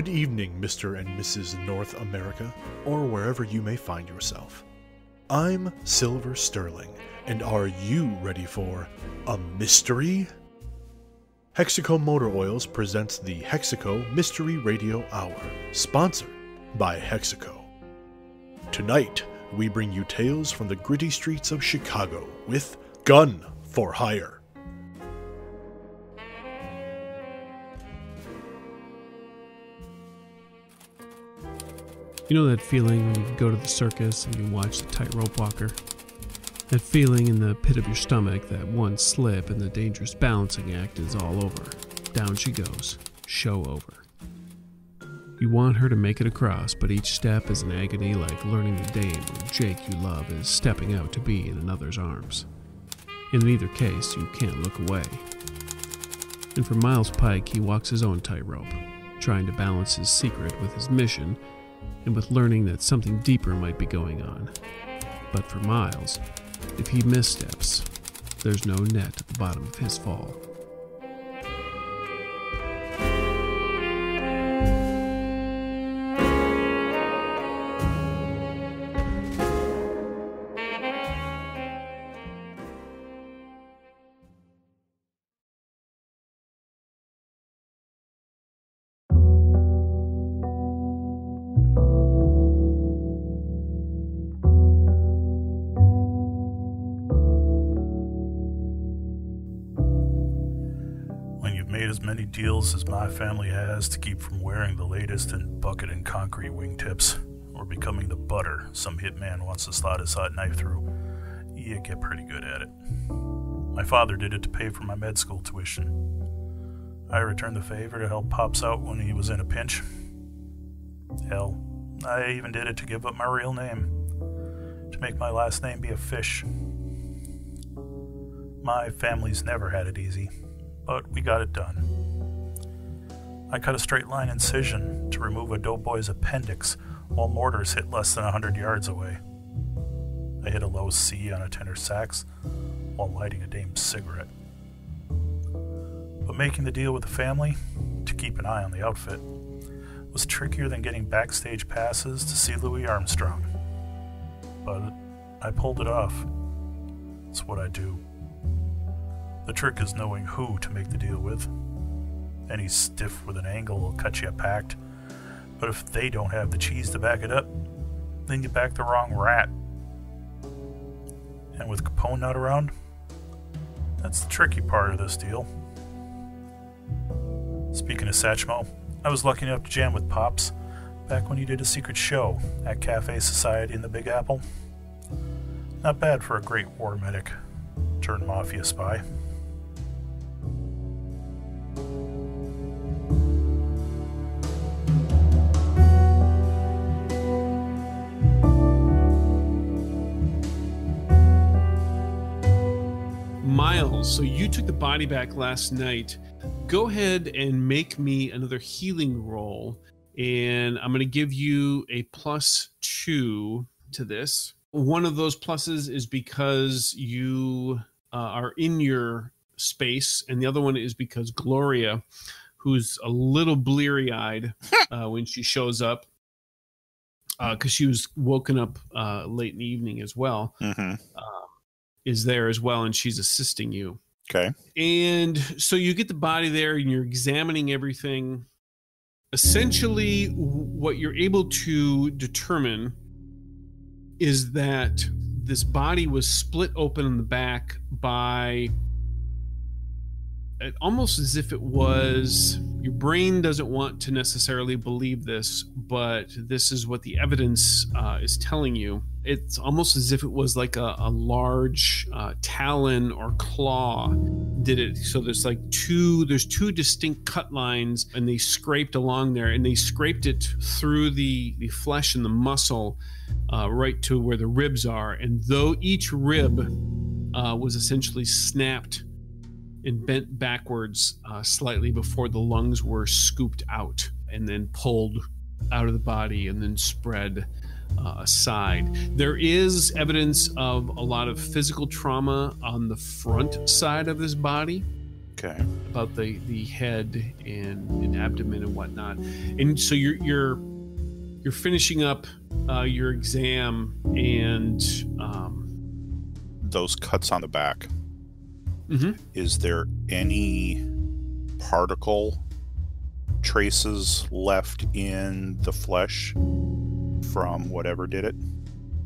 Good evening, Mr. and Mrs. North America, or wherever you may find yourself. I'm Silver Sterling, and are you ready for a mystery? Hexaco Motor Oils presents the Hexaco Mystery Radio Hour, sponsored by Hexaco. Tonight, we bring you tales from the gritty streets of Chicago with Gunn for Hire. You know that feeling when you go to the circus and you watch the tightrope walker? That feeling in the pit of your stomach that one slip and the dangerous balancing act is all over. Down she goes. Show over. You want her to make it across, but each step is an agony like learning the dame when Jake you love is stepping out to be in another's arms. In either case, you can't look away. And for Miles Pike, he walks his own tightrope, trying to balance his secret with his mission and with learning that something deeper might be going on. But for Miles, if he missteps, there's no net at the bottom of his fall. Deals as my family has to keep from wearing the latest in bucket and concrete wingtips, or becoming the butter some hitman wants to slot his hot knife through, you get pretty good at it. My father did it to pay for my med school tuition. I returned the favor to help Pops out when he was in a pinch. Hell, I even did it to give up my real name, to make my last name be a fish. My family's never had it easy but we got it done. I cut a straight line incision to remove a doughboy's appendix while mortars hit less than a 100 yards away. I hit a low C on a tenor sax while lighting a dame's cigarette. But making the deal with the family to keep an eye on the outfit was trickier than getting backstage passes to see Louis Armstrong. But I pulled it off. It's what I do. The trick is knowing who to make the deal with. Any stiff with an angle will cut you a pact, but if they don't have the cheese to back it up, then you back the wrong rat. And with Capone not around, that's the tricky part of this deal. Speaking of Satchmo, I was lucky enough to jam with Pops back when he did a secret show at Cafe Society in the Big Apple. Not bad for a great war medic turned mafia spy. Miles, so you took the body back last night. Go ahead and make me another healing roll. And I'm going to give you a plus two to this. One of those pluses is because you uh, are in your space, and the other one is because Gloria, who's a little bleary eyed uh, when she shows up, because she was woken up uh, late in the evening as well, Mm-hmm. Is there as well, and she's assisting you. Okay. And so you get the body there and you're examining everything. Essentially, what you're able to determine is that this body was split open in the back by almost as if it was your brain doesn't want to necessarily believe this, but this is what the evidence uh, is telling you. It's almost as if it was like a, a large uh, talon or claw did it. So there's like two, there's two distinct cut lines, and they scraped along there, and they scraped it through the the flesh and the muscle, uh, right to where the ribs are. And though each rib uh, was essentially snapped and bent backwards uh, slightly before the lungs were scooped out and then pulled out of the body and then spread uh, aside. There is evidence of a lot of physical trauma on the front side of this body. Okay. about the the head and, and abdomen and whatnot. And so you're you're you're finishing up uh, your exam and um, Those cuts on the back. Mm-hmm. Is there any particle traces left in the flesh from whatever did it?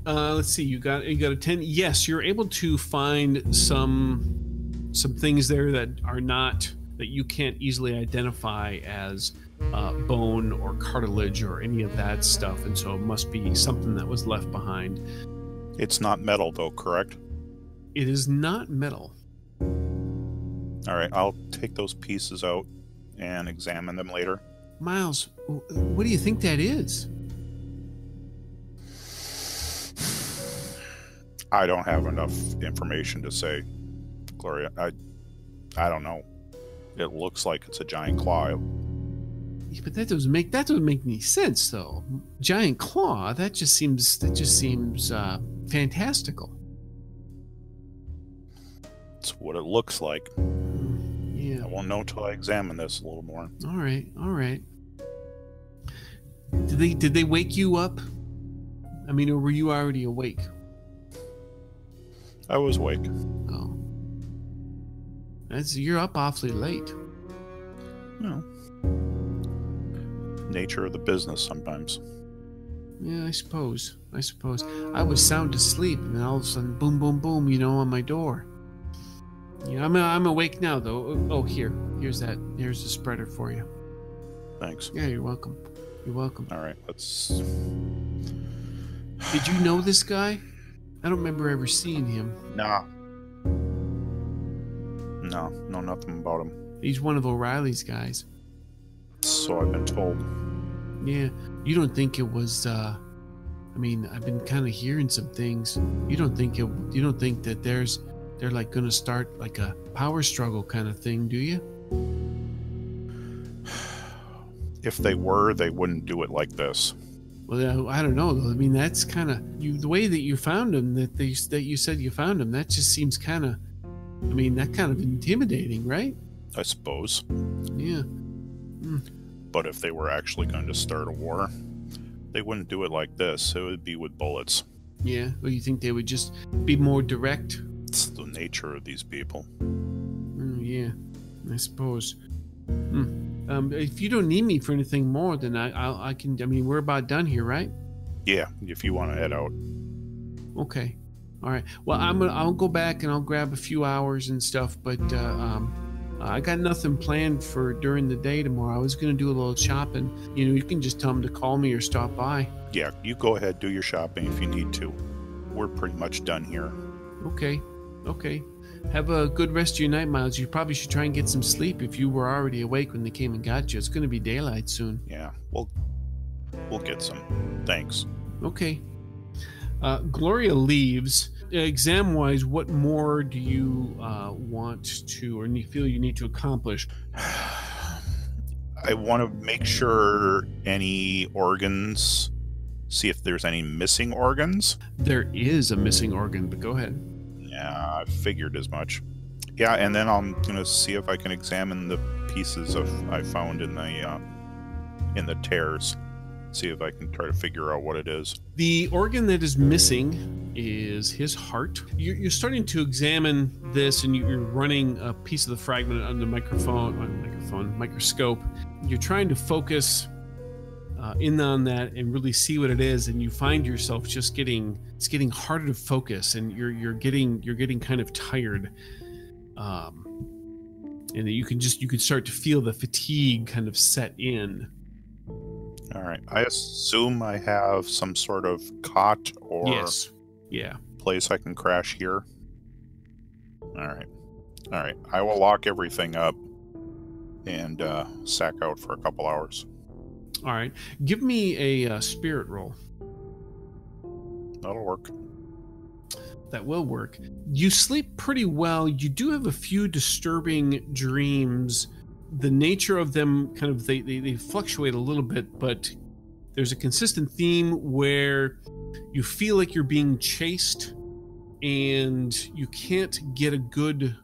Uh, let's see. You got you got a ten. Yes, you're able to find some some things there that are not that you can't easily identify as uh, bone or cartilage or any of that stuff, and so it must be something that was left behind. It's not metal though, correct? It is not metal. All right, I'll take those pieces out and examine them later. Miles, what do you think that is? I don't have enough information to say, Gloria. I, I don't know. It looks like it's a giant claw. Yeah, but that doesn't make that doesn't make any sense though. Giant claw. That just seems that just seems uh, fantastical. It's what it looks like. Yeah. I won't know until I examine this a little more. All right, all right. Did they did they wake you up? I mean, or were you already awake? I was awake. Oh, that's you're up awfully late. No. nature of the business sometimes. Yeah, I suppose. I suppose. I was sound asleep, and then all of a sudden, boom, boom, boom. You know, on my door. Yeah, I'm I'm awake now though. Oh, oh here, here's that. Here's the spreader for you. Thanks. Yeah, you're welcome. You're welcome. All right, let's. Did you know this guy? I don't remember ever seeing him. Nah. No, no, nothing about him. He's one of O'Reilly's guys. So I've been told. Yeah, you don't think it was uh I mean, I've been kind of hearing some things. You don't think it you don't think that there's they're like going to start like a power struggle kind of thing, do you? If they were, they wouldn't do it like this. Well, I, I don't know. though. I mean, that's kind of you the way that you found him that they that you said you found him. That just seems kind of I mean, that kind of intimidating, right? I suppose. Yeah. But if they were actually going to start a war, they wouldn't do it like this. It would be with bullets. Yeah. Well, you think they would just be more direct? It's the nature of these people. Mm, yeah, I suppose. Hmm. Um, if you don't need me for anything more, then I, I'll, I can. I mean, we're about done here, right? Yeah, if you want to head out. Okay. All right. Well, I'm gonna. I'll go back and I'll grab a few hours and stuff. But uh, um, I got nothing planned for during the day tomorrow. I was gonna do a little shopping. You know, you can just tell them to call me or stop by. Yeah, you go ahead, do your shopping if you need to. We're pretty much done here. Okay. Okay. Have a good rest of your night, Miles. You probably should try and get some sleep if you were already awake when they came and got you. It's gonna be daylight soon. Yeah, we'll we'll get some. Thanks. Okay. Uh, Gloria leaves. Exam wise, what more do you uh, want to or you feel you need to accomplish? I want to make sure any organs, see if there's any missing organs. There is a missing organ, but go ahead. Yeah, I figured as much. Yeah, and then I'm gonna see if I can examine the pieces of I found in the uh, in the tears. See if I can try to figure out what it is. The organ that is missing is his heart. You're, you're starting to examine this, and you're running a piece of the fragment on the microphone, on microphone, microscope. You're trying to focus uh, in on that and really see what it is, and you find yourself just getting it's getting harder to focus, and you're you're getting you're getting kind of tired. Um, and that you can just you can start to feel the fatigue kind of set in. All right. I assume I have some sort of cot or yes. Yeah. place I can crash here. All right. All right. I will lock everything up and uh, sack out for a couple hours. All right. Give me a uh, spirit roll. That'll work. That will work. You sleep pretty well. You do have a few disturbing dreams. The nature of them kind of they, they, they fluctuate a little bit, but there's a consistent theme where you feel like you're being chased and you can't get a good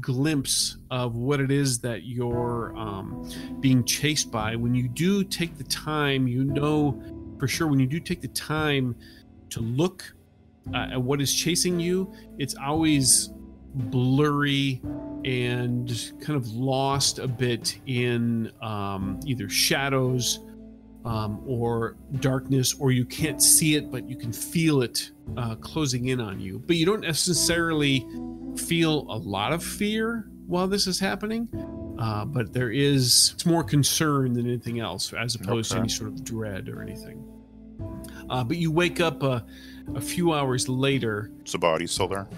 glimpse of what it is that you're um, being chased by. When you do take the time, you know for sure when you do take the time to look uh, at what is chasing you, it's always blurry and kind of lost a bit in um, either shadows um, or darkness, or you can't see it, but you can feel it uh, closing in on you. But you don't necessarily feel a lot of fear while this is happening. Uh, but there is it's more concern than anything else, as opposed okay. to any sort of dread or anything. Uh, but you wake up uh, a few hours later. Is the body still there?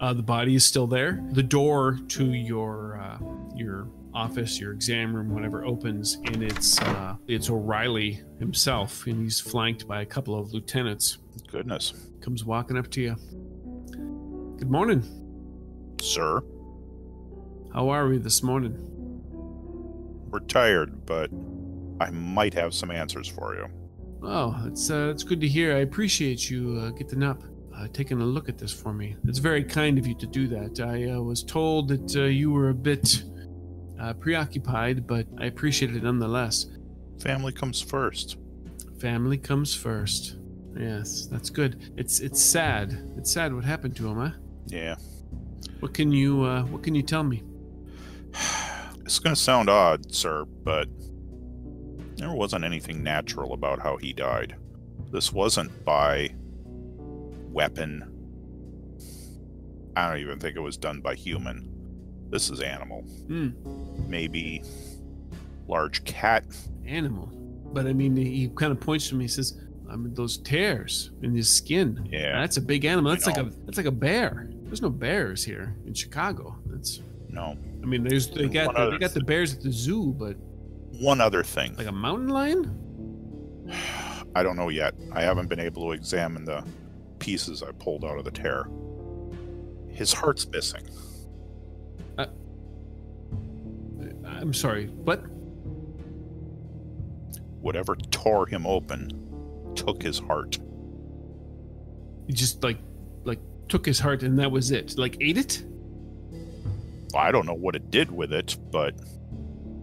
Uh, the body is still there. The door to your uh, your office, your exam room, whatever, opens, and it's uh, it's O'Reilly himself, and he's flanked by a couple of lieutenants. Goodness. Comes walking up to you. Good morning, sir. How are we this morning? We're tired, but I might have some answers for you. Oh, it's uh, it's good to hear. I appreciate you uh, getting up, uh, taking a look at this for me. It's very kind of you to do that. I uh, was told that uh, you were a bit uh, preoccupied, but I appreciate it nonetheless. Family comes first. Family comes first. Yes, that's good. It's it's sad. It's sad what happened to him, huh? Yeah. What can you uh, What can you tell me? It's gonna sound odd, sir, but there wasn't anything natural about how he died. This wasn't by weapon. I don't even think it was done by human. This is animal. Hmm. Maybe large cat. Animal. But I mean, he kind of points to me. He says, "I mean, those tears in his skin. Yeah, that's a big animal. That's like a that's like a bear. There's no bears here in Chicago. That's no. I mean, there's they got the, they got the bears at the zoo, but one other thing, like a mountain lion. I don't know yet. I haven't been able to examine the pieces I pulled out of the tear. His heart's missing. I'm sorry, what? Whatever tore him open took his heart. He just like like took his heart and that was it. Like ate it? I don't know what it did with it, but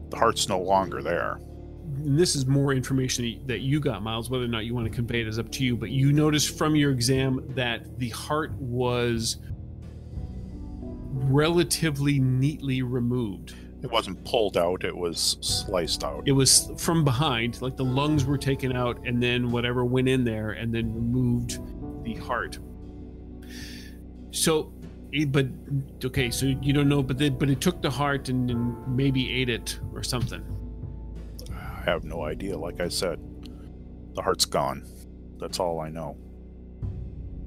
the heart's no longer there. And this is more information that you got, Miles. Whether or not you want to convey it is up to you. But you noticed from your exam that the heart was relatively neatly removed. It wasn't pulled out, it was sliced out. It was from behind, like the lungs were taken out, and then whatever went in there, and then removed the heart. So, but okay, so you don't know, but but it took the heart and, and maybe ate it or something. I have no idea. Like I said, the heart's gone. That's all I know.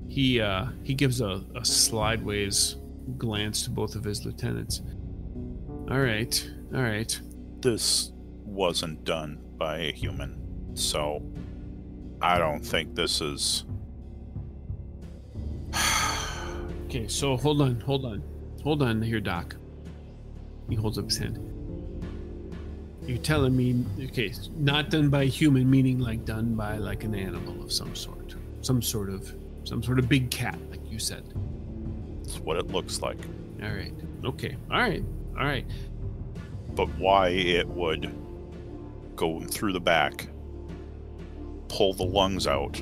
He uh, he gives a, a slideways glance to both of his lieutenants. All right. All right. This wasn't done by a human. So I don't think this is Okay, so hold on, hold on. Hold on here, Doc. He holds up his hand. You're telling me okay, not done by a human meaning like done by like an animal of some sort. Some sort of some sort of big cat, like you said. It's what it looks like. All right. Okay. All right. All right. But why it would go through the back, pull the lungs out,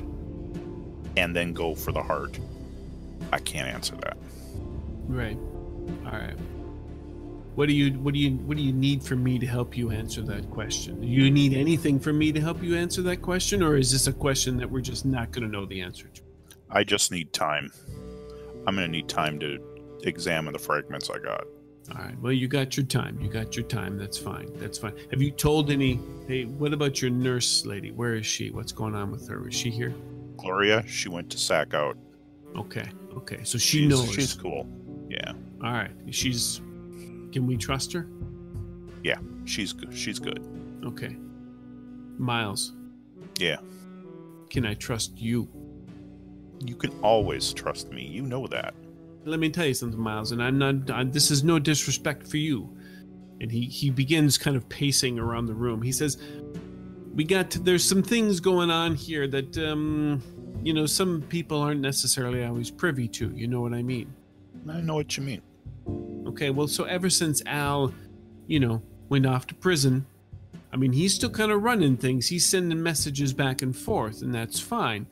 and then go for the heart, I can't answer that. Right. All right. What do you what do you what do you need from me to help you answer that question? Do you need anything from me to help you answer that question, or is this a question that we're just not going to know the answer to? I just need time. I'm going to need time to examine the fragments I got. All right. Well, you got your time. You got your time. That's fine. That's fine. Have you told any? Hey, what about your nurse lady? Where is she? What's going on with her? Is she here? Gloria. She went to sack out. Okay. Okay. So she she's, knows. She's cool. Yeah. All right. She's. Can we trust her? Yeah. She's good. She's good. Okay. Miles. Yeah. Can I trust you? You can always trust me. You know that let me tell you something, Miles, and I'm not. I, this is no disrespect for you. And he he begins kind of pacing around the room. He says, "We got to, there's some things going on here that um, you know, some people aren't necessarily always privy to. You know what I mean?" I know what you mean. Okay. Okay, well, so ever since Al, you know, went off to prison, I mean, he's still kind of running things. He's sending messages back and forth, and that's fine.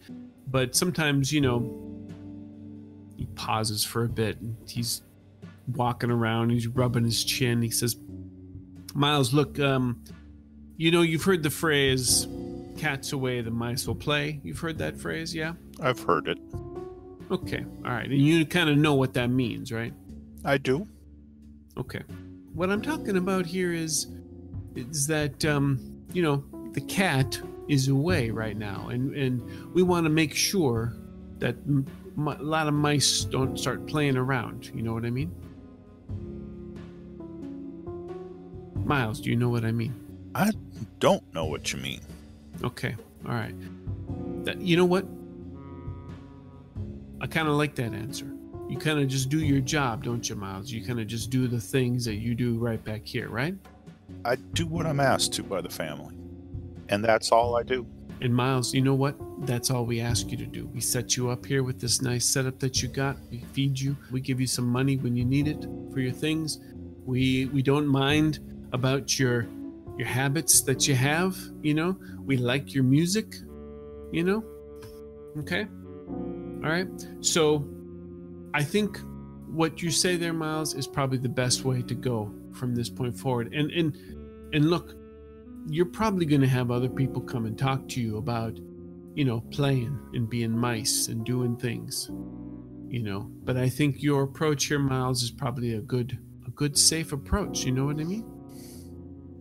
But sometimes, you know, he pauses for a bit and he's walking around, he's rubbing his chin. He says, Miles, look, um, you know, you've heard the phrase, cats away, the mice will play. You've heard that phrase, yeah? I've heard it. Okay, all right. And you kind of know what that means, right? I do. Okay. What I'm talking about here is is that um, you know, the cat is away right now and and we want to make sure that a lot of mice don't start playing around. You know what I mean? Miles, do you know what I mean? I don't know what you mean. Okay. All right. That you know what? I kind of like that answer. You kind of just do your job, don't you, Miles? You kind of just do the things that you do right back here, right? I do what I'm asked to by the family. And that's all I do. And Miles, you know what? That's all we ask you to do. We set you up here with this nice setup that you got. We feed you. We give you some money when you need it for your things. We we don't mind about your your habits that you have, you know? We like your music, you know? Okay? All right. So I think what you say there, Miles, is probably the best way to go from this point forward. And and and look, you're probably going to have other people come and talk to you about, you know, playing and being mice and doing things, you know. But I think your approach here, Miles, is probably a good a good safe approach. You know what I mean?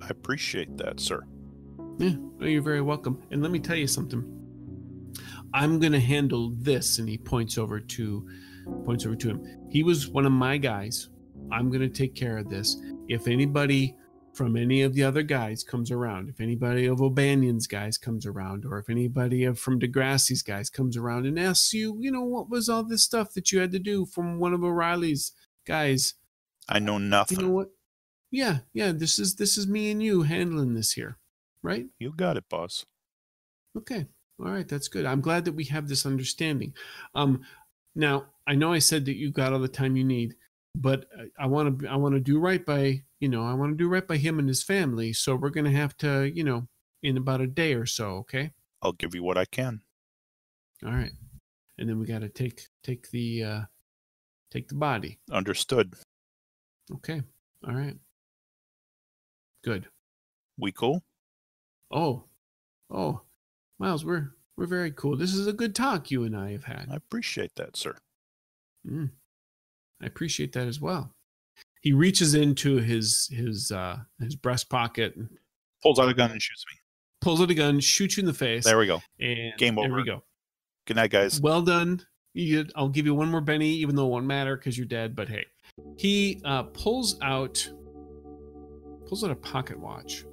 I appreciate that, sir. Yeah, well, you're very welcome. And let me tell you something. I'm gonna handle this, and he points over to points over to him. He was one of my guys. I'm gonna take care of this. If anybody from any of the other guys comes around, if anybody of O'Banion's guys comes around, or if anybody of from Degrassi's guys comes around and asks you, you know, what was all this stuff that you had to do from one of O'Reilly's guys, I know nothing. you know what? Yeah, yeah, this is this is me and you handling this here, right? You got it, boss. Okay. All right, that's good. I'm glad that we have this understanding. Um now, I know I said that you got all the time you need, but I- I want to I want to do right by, you know, I want to do right by him and his family, so we're going to have to, you know, in about a day or so, okay? I'll give you what I can. All right. And then we got to take take the uh take the body. Understood. Okay. All right. Good. We cool? Oh. Oh. Miles, we're we're very cool. This is a good talk you and I have had. I appreciate that, sir. Mm. I appreciate that as well. He reaches into his his uh his breast pocket, and Pulls out a gun and shoots me. pulls out a gun, shoots you in the face. There we go. and Game over. There we go. Good night, guys. Well done. You, I'll give you one more Benny, even though it won't matter because you're dead. But hey, he uh, pulls out pulls out a pocket watch,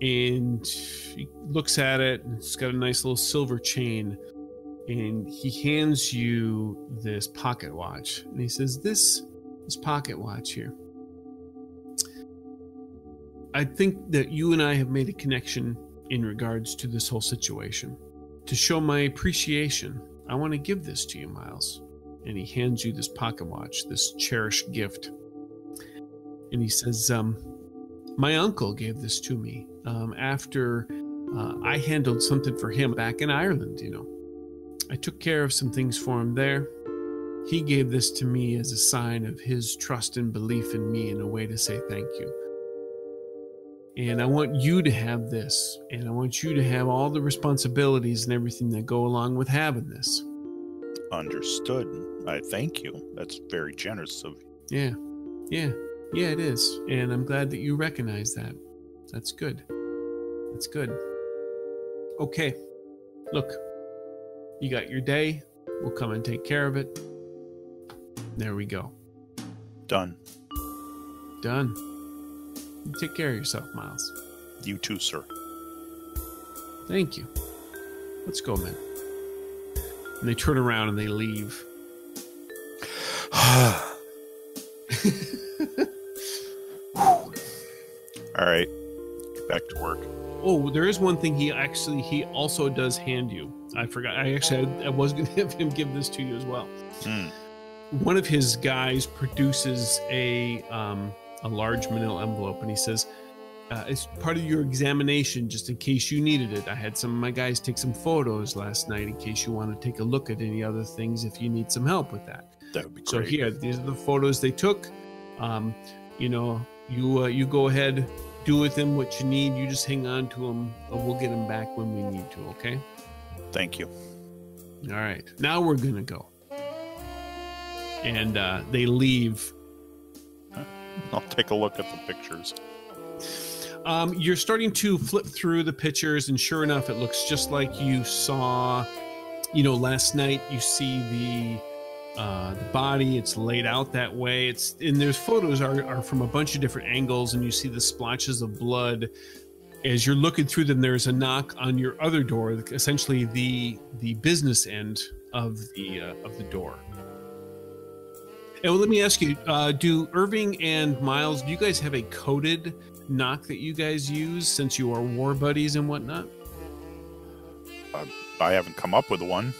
and he looks at it. It's got a nice little silver chain, and he hands you this pocket watch, and he says, "This this pocket watch here." I think that you and I have made a connection in regards to this whole situation. To show my appreciation, I want to give this to you, Miles. And he hands you this pocket watch, this cherished gift. And he says, um, My uncle gave this to me um, after uh, I handled something for him back in Ireland, you know. I took care of some things for him there. He gave this to me as a sign of his trust and belief in me and a way to say thank you. And I want you to have this, and I want you to have all the responsibilities and everything that go along with having this. Understood. I thank you. That's very generous of you. Yeah, yeah, yeah, it is. And I'm glad that you recognize that. That's good. That's good. Okay, look, you got your day. We'll come and take care of it. There we go. Done. Done. You take care of yourself, Miles. You too, sir. Thank you. Let's go, man. And they turn around and they leave. All right. Get back to work. Oh, there is one thing he actually he also does hand you. I forgot. I actually I, I was going to have him give this to you as well. Hmm. one of his guys produces a um, a large manila envelope and he says uh, as part of your examination just in case you needed it i had some of my guys take some photos last night in case you want to take a look at any other things if you need some help with that That would be great. so here these are the photos they took um, you know you uh, you go ahead do with them what you need you just hang on to them and we'll get them back when we need to okay Thank you. all right, now we're gonna go. And uh, they leave. I'll take a look at the pictures. Um, you're starting to flip through the pictures, and sure enough, it looks just like you saw. You know, last night you see the uh, the body. It's laid out that way. It's and there's photos are, are from a bunch of different angles, and you see the splotches of blood. As you're looking through them, there's a knock on your other door, essentially the the business end of the uh, of the door. And well, let me ask you: uh, Do Irving and Miles, do you guys have a coded knock that you guys use since you are war buddies and whatnot? I haven't come up with one.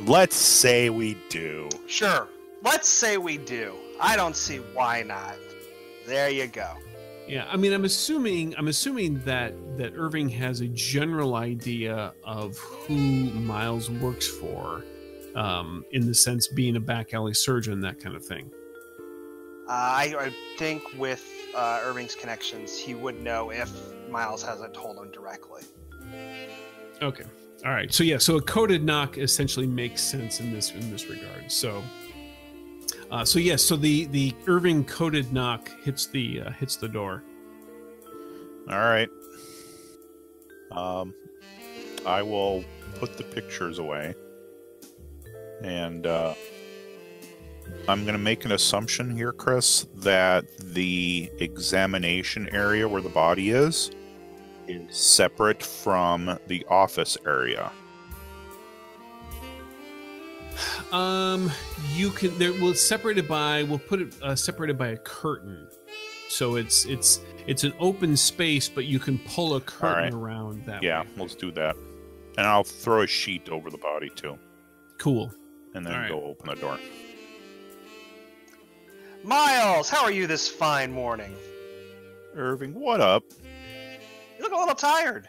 Let's say we do. Sure. Let's say we do. I don't see why not. There you go. Yeah, I mean, I'm assuming I'm assuming that that Irving has a general idea of who Miles works for, um, in the sense being a back alley surgeon, that kind of thing. Uh, I, I think with uh, Irving's connections, he would know if Miles hasn't told him directly. Okay. All right. So yeah, so a coded knock essentially makes sense in this in this regard. So uh, so yes, so the the Irving coded knock hits the uh, hits the door. All right. Um, I will put the pictures away, and uh, I'm going to make an assumption here, Chris, that the examination area where the body is separate from the office area. Um, you can there well it's separated by we'll put it uh, separated by a curtain, so it's it's it's an open space, but you can pull a curtain right. around that. Yeah, way. let's do that. And I'll throw a sheet over the body too, cool. and then All right. go open the door. Miles, how are you this fine morning? Irving, what up? You look a little tired.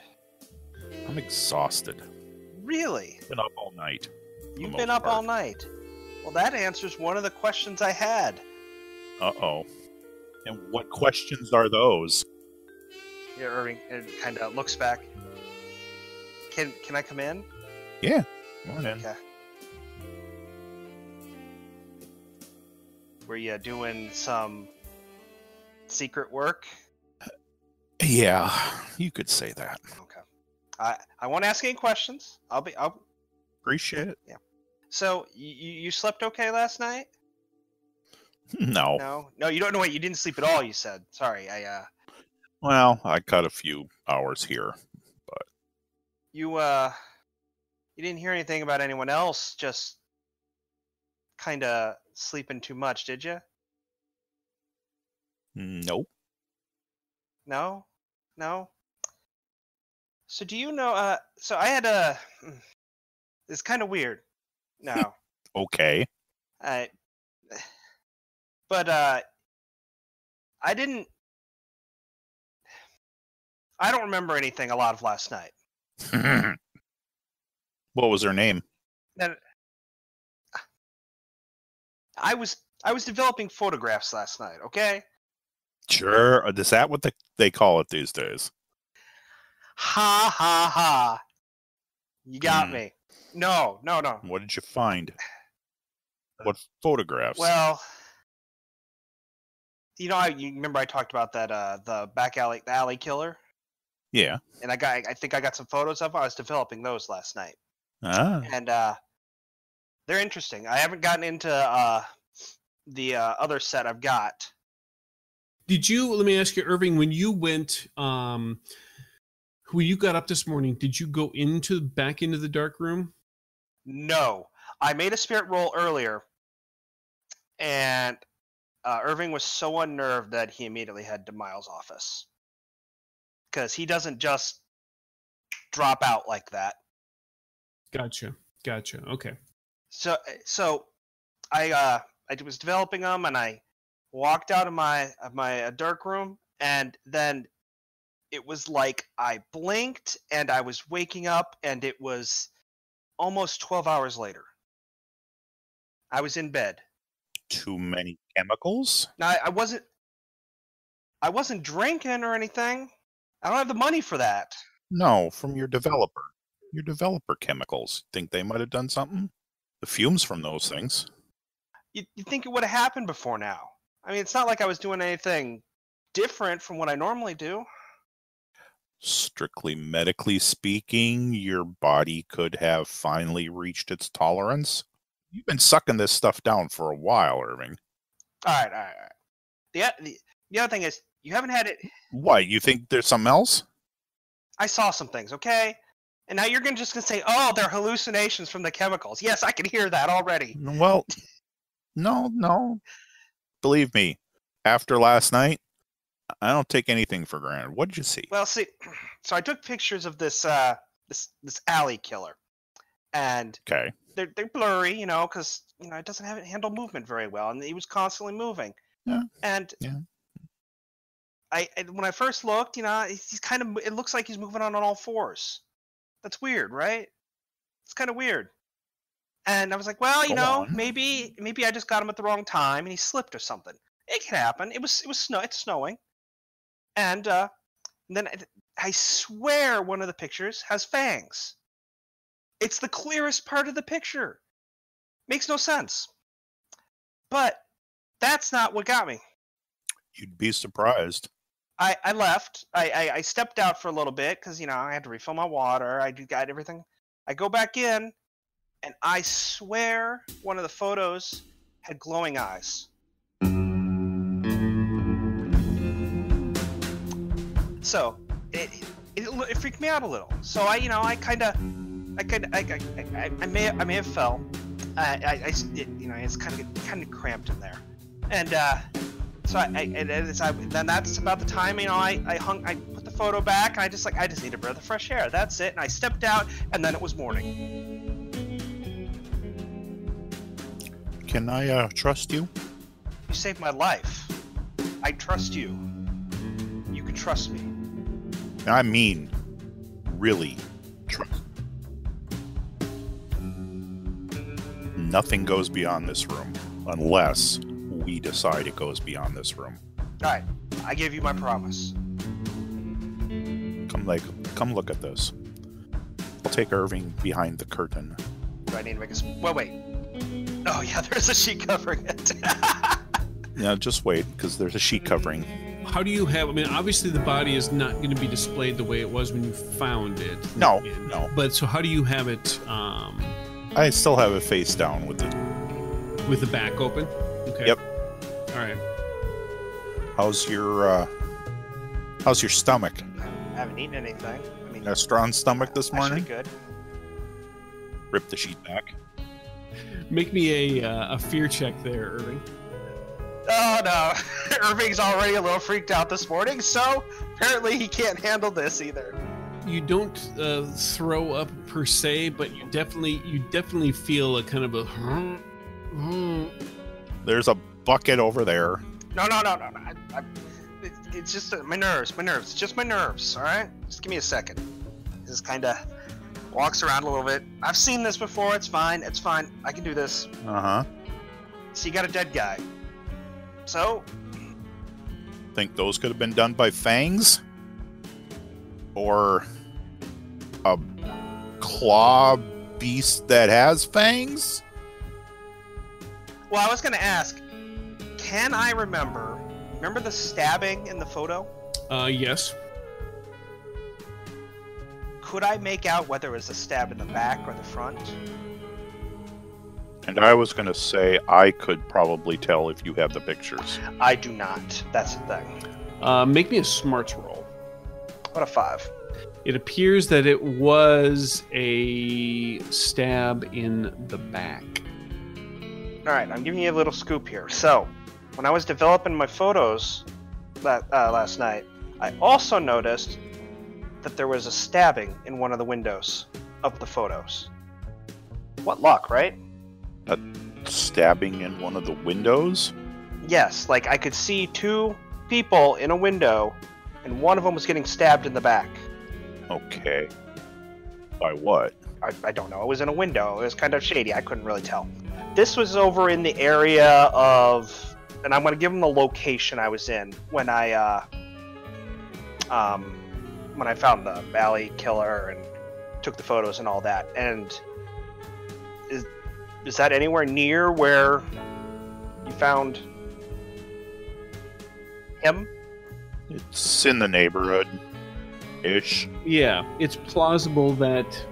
I'm exhausted. Really? Been up all night. You've been up part. all night. Well, that answers one of the questions I had. Uh oh. And what questions are those? Yeah, Irving kind of looks back. Can can I come in? Yeah. Come on in. Okay. Were you doing some secret work? Yeah, you could say that. Okay. I I won't ask any questions. I'll be. I'll, Appreciate it. Yeah. So you you slept okay last night? No. No, no, you don't know what you didn't sleep at all. You said. Sorry, I uh, Well, I cut a few hours here. But you uh, you didn't hear anything about anyone else just kind of sleeping too much, did you? Nope. No, no. So do you know? Uh, so I had a. mm, It's kind of weird. No, Okay. I. But uh, I didn't. I don't remember anything a lot of last night. what was her name? That I was I was developing photographs last night. Okay. Sure. Is that what the, they call it these days? Ha ha ha. You got Hmm. me. No, no, no. What did you find? What photographs? Well, you know, I you remember I talked about that uh the back alley the alley killer, yeah. and I got I think I got some photos of. I was developing those last night, Ah. and uh they're interesting. I haven't gotten into uh the uh, other set I've got. Did you? Let me ask you, Irving. When you went, um, when you got up this morning, did you go into back into the dark room? No, I made a spirit roll earlier, and uh, Irving was so unnerved that he immediately head to Miles' office because he doesn't just drop out like that. Gotcha. Gotcha. Okay. So so I uh I was developing them and I walked out of my of my uh, dark room and then it was like I blinked and I was waking up and it was almost 12 hours later. I was in bed. Too many chemicals? Now I, I wasn't I wasn't drinking or anything. I don't have the money for that. No, from your developer. Your developer chemicals. Think they might have done something? The fumes from those things. You you think it would have happened before now? I mean, it's not like I was doing anything different from what I normally do. Strictly medically speaking, your body could have finally reached its tolerance. You've been sucking this stuff down for a while, Irving. All right, all right, all right. The, the the other thing is you haven't had it. What? You think there's something else? I saw some things, okay? And now you're gonna just gonna say, "Oh, they're hallucinations from the chemicals." Yes, I can hear that already. Well, no, no. Believe me, after last night, I don't take anything for granted. What did you see? Well, see, so I took pictures of this uh this this alley killer, and Okay. they're they're blurry, you know, because you know it doesn't have handle movement very well, and he was constantly moving. Yeah, And yeah. I and when I first looked, you know, he's, he's kind of it looks like he's moving on on all fours. That's weird, right? It's kind of weird. And I was like, well, you Go know, on. maybe maybe I just got him at the wrong time and he slipped or something. It can happen. It was it was snow. It's snowing, and uh, then I, I swear one of the pictures has fangs. It's the clearest part of the picture. Makes no sense. But that's not what got me. You'd be surprised. I, I left. I, I, I stepped out for a little bit because you know I had to refill my water. I got everything. I go back in, and I swear one of the photos had glowing eyes. So it, it it freaked me out a little. So I you know I kind of I kind of I, I, I, I may I may have fell. I, I, I it, you know it's kind of kind of cramped in there, and uh, so I, I and I, then that's about the time you know I, I hung I put the photo back and I just like I just need a breath of fresh air. That's it. And I stepped out and then it was morning. Can I uh, trust you? You saved my life. I trust you. You can trust me. I mean, really trust. Nothing goes beyond this room unless we decide it goes beyond this room. All right, I gave you my promise. Come like, come look at this. I'll take Irving behind the curtain. Do I need to make a? Well, wait. Oh yeah, there's a sheet covering it. Yeah, just wait, because there's a sheet covering. How do you have? I mean, obviously the body is not going to be displayed the way it was when you found it. No, And- no. But so how do you have it um, I still have it face down with it. with the back open? Okay. Yep. All right. How's your uh how's your stomach? I haven't eaten anything. I mean, A strong stomach this I should be morning? good. Rip the sheet back. Make me a uh, a fear check there, Irving. Oh no, Irving's already a little freaked out this morning, so apparently he can't handle this either. You don't uh, throw up per se, but you definitely you definitely feel a kind of a. There's a bucket over there. No, no, no, no, no. I, I, it, it's just uh, my nerves, my nerves. It's just my nerves. All right, just give me a second. This is kind of walks around a little bit. I've seen this before. It's fine. It's fine. I can do this. Uh-huh. So you got a dead guy. So Think those could have been done by fangs? Or a claw beast that has fangs? Well, I was going to ask, can I remember? Remember the stabbing in the photo? Uh, yes. Could I make out whether it was a stab in the back or the front? And I was going to say I could probably tell if you have the pictures. I do not. That's the thing. Uh, make me a smarts roll. What a five. It appears that it was a stab in the back. All right, I'm giving you a little scoop here. So, when I was developing my photos la- uh, last night, I also noticed that there was a stabbing in one of the windows of the photos. What luck, right? A stabbing in one of the windows? Yes, like I could see two people in a window, and one of them was getting stabbed in the back. Okay. By what? I, I don't know. It was in a window. It was kind of shady. I couldn't really tell. This was over in the area of, and I'm going to give them the location I was in when I, uh, um, when I found the alley killer and took the photos and all that. And is is that anywhere near where you found him? It's in the neighborhood. Ish. Yeah, it's plausible that.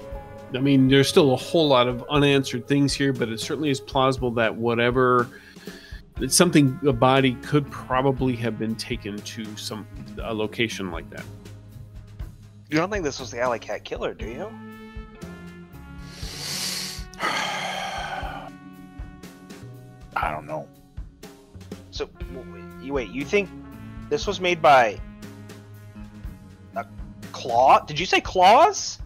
I mean, there's still a whole lot of unanswered things here, but it certainly is plausible that whatever. That something, a body could probably have been taken to some a location like that. You don't think this was the alley cat killer, do you? I don't know. So, you wait. You think this was made by a claw? Did you say claws?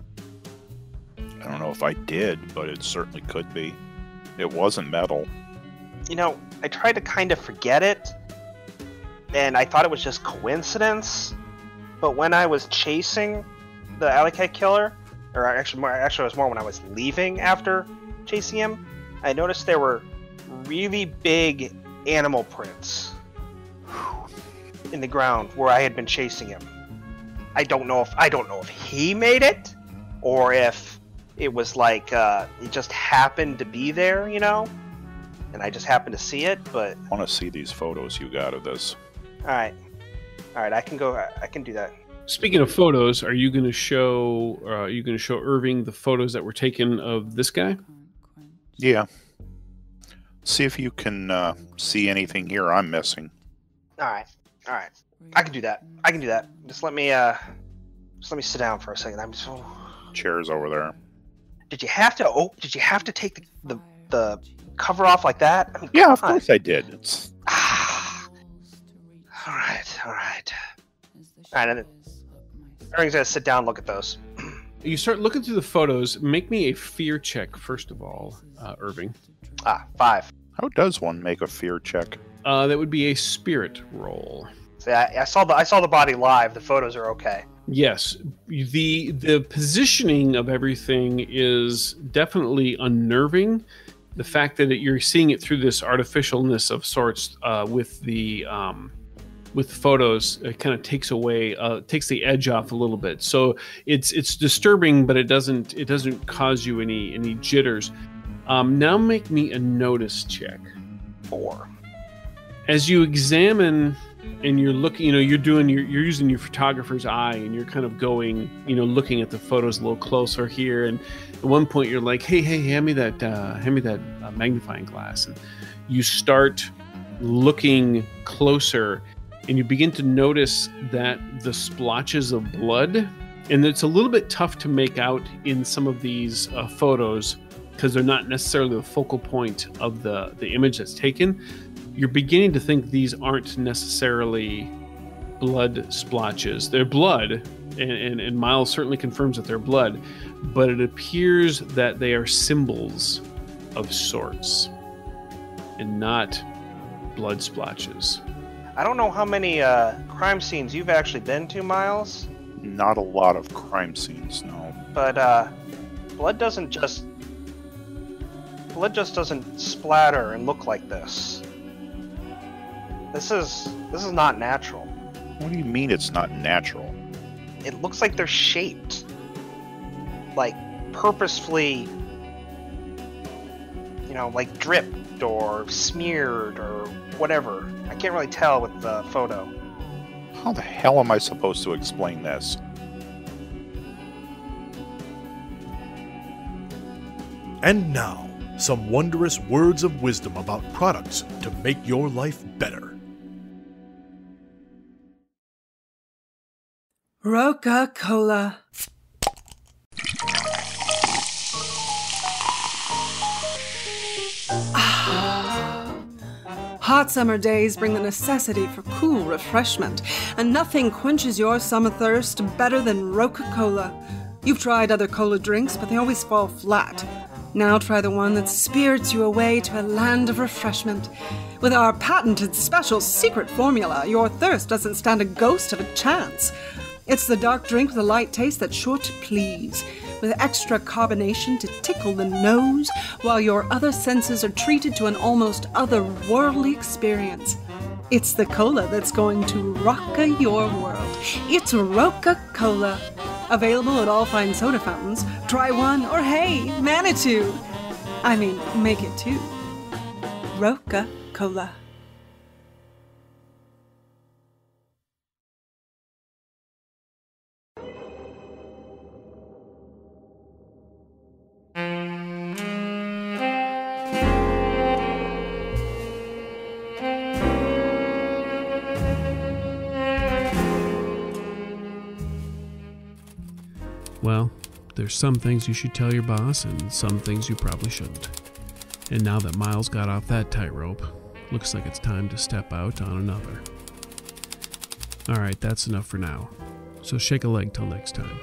I don't know if I did, but it certainly could be. It wasn't metal. You know, I tried to kind of forget it, and I thought it was just coincidence. But when I was chasing the alley cat killer, or actually, more, actually, it was more when I was leaving after chasing him, I noticed there were really big animal prints in the ground where I had been chasing him. I don't know if I don't know if he made it or if it was like uh, it just happened to be there, you know, and I just happened to see it. But I want to see these photos you got of this. all right, all right, I can go. I can do that. Speaking of photos, are you going to show? Uh, are you going to show Irving the photos that were taken of this guy? Yeah. See if you can uh, see anything here I'm missing. All right, all right, I can do that. I can do that. Just let me uh, just let me sit down for a second. I'm so. Chairs over there. Did you have to? Oh, did you have to take the the, the cover off like that? I mean, Yeah, of come on. course I did. It's Ah. all right, all right. All right, and then Irving's gonna sit down, and look at those. You start looking through the photos. Make me a fear check first of all, uh, Irving. Ah, five. how does one make a fear check? Uh, that would be a spirit roll. See, I, I saw the I saw the body live. The photos are okay. Yes, the the positioning of everything is definitely unnerving. The fact that you're seeing it through this artificialness of sorts uh, with the um, with photos, it kind of takes away uh, takes the edge off a little bit. So it's it's disturbing, but it doesn't it doesn't cause you any any jitters. Um, now make me a notice check Four. as you examine and you're looking you know you're doing your, you're using your photographer's eye and you're kind of going you know looking at the photos a little closer here and at one point you're like hey hey hand me that uh, hand me that uh, magnifying glass and you start looking closer and you begin to notice that the splotches of blood and it's a little bit tough to make out in some of these uh, photos because they're not necessarily the focal point of the the image that's taken you're beginning to think these aren't necessarily blood splotches. They're blood, and, and, and Miles certainly confirms that they're blood, but it appears that they are symbols of sorts and not blood splotches. I don't know how many uh, crime scenes you've actually been to, Miles, Not a lot of crime scenes, no. but uh, blood doesn't just blood just doesn't splatter and look like this. This is this is not natural. What do you mean it's not natural? It looks like they're shaped, like purposefully, you know, like dripped or smeared or whatever. I can't really tell with the photo. How the hell am I supposed to explain this? And now, some wondrous words of wisdom about products to make your life better. Roca Cola. Hot summer days bring the necessity for cool refreshment, and nothing quenches your summer thirst better than Roca Cola. You've tried other cola drinks, but they always fall flat. Now try the one that spirits you away to a land of refreshment. With our patented special secret formula, your thirst doesn't stand a ghost of a chance. It's the dark drink with a light taste that's sure to please, with extra carbonation to tickle the nose, while your other senses are treated to an almost otherworldly experience. It's the cola that's going to rocka your world. It's Roca Cola. Available at all fine soda fountains. Try one, or hey, Manitou. I mean, make it two. Roca Cola. Well, there's some things you should tell your boss and some things you probably shouldn't. And now that Miles got off that tightrope, looks like it's time to step out on another. Alright, that's enough for now. So shake a leg till next time.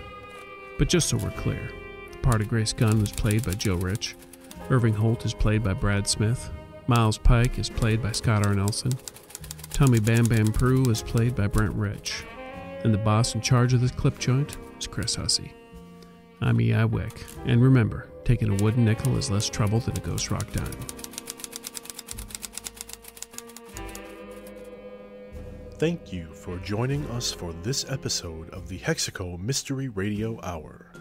But just so we're clear, the part of Grace Gunn was played by Joe Rich, Irving Holt is played by Brad Smith, Miles Pike is played by Scott R. Nelson, Tommy Bam Bam Prue is played by Brent Ritch, and the boss in charge of this clip joint is Chris Hussey. I'm E.I. Wick, and remember, taking a wooden nickel is less trouble than a ghost rock dime. Thank you for joining us for this episode of the Hexaco Mystery Radio Hour.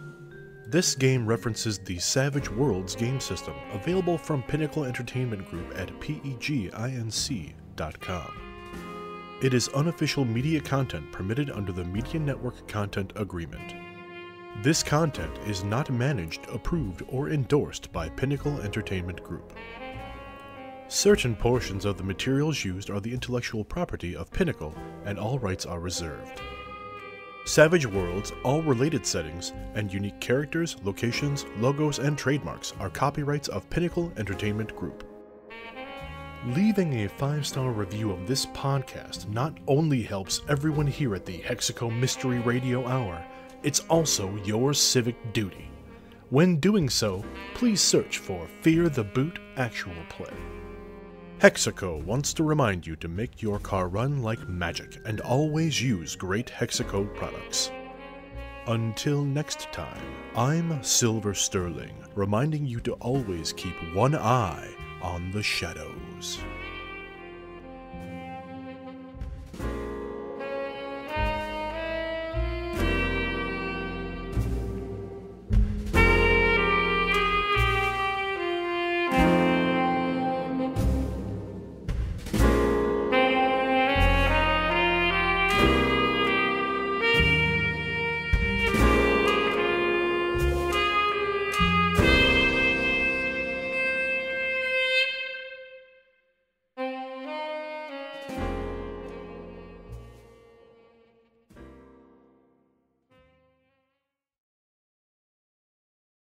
This game references the Savage Worlds game system, available from Pinnacle Entertainment Group at peginc.com. It is unofficial media content permitted under the Media Network Content Agreement. This content is not managed, approved, or endorsed by Pinnacle Entertainment Group. Certain portions of the materials used are the intellectual property of Pinnacle, and all rights are reserved. Savage Worlds, all related settings, and unique characters, locations, logos, and trademarks are copyrights of Pinnacle Entertainment Group. Leaving a five star review of this podcast not only helps everyone here at the Hexaco Mystery Radio Hour, it's also your civic duty. When doing so, please search for Fear the Boot Actual Play. Hexaco wants to remind you to make your car run like magic and always use great Hexaco products. Until next time, I'm Silver Sterling, reminding you to always keep one eye on the shadows.